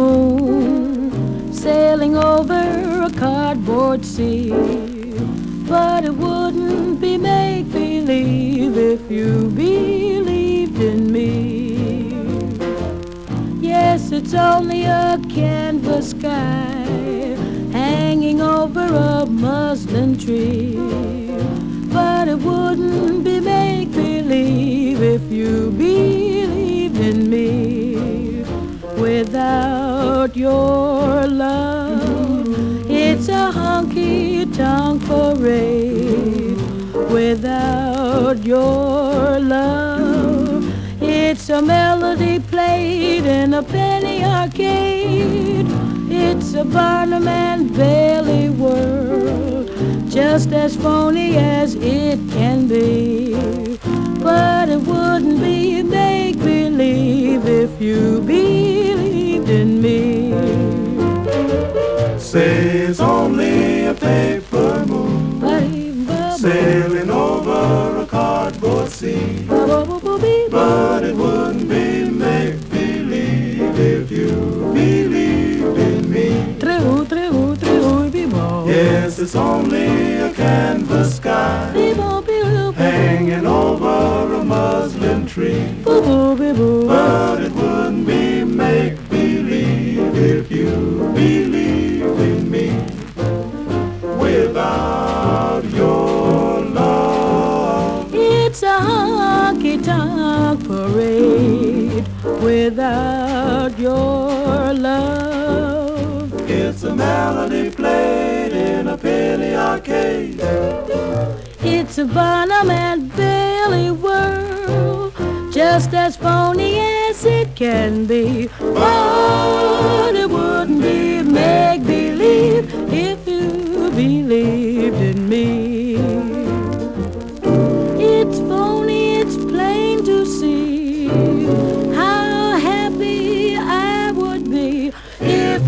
moon, sailing over a cardboard sea. But it wouldn't be make believe if you believed in me. Yes, it's only a canvas sky hanging over a muslin tree. Without your love, it's a honky tonk parade. Without your love, it's a melody played in a penny arcade. It's a Barnum and Bailey world, just as phony as it can Say it's only a paper moon sailing over a cardboard sea. But it wouldn't be make believe if you believed in me. Yes, it's only a canvas sky hanging over a muslin tree. But it without your love. it's a melody played in a penny arcade. It's a Barnum and Bailey world, just as phony as it can be. But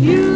you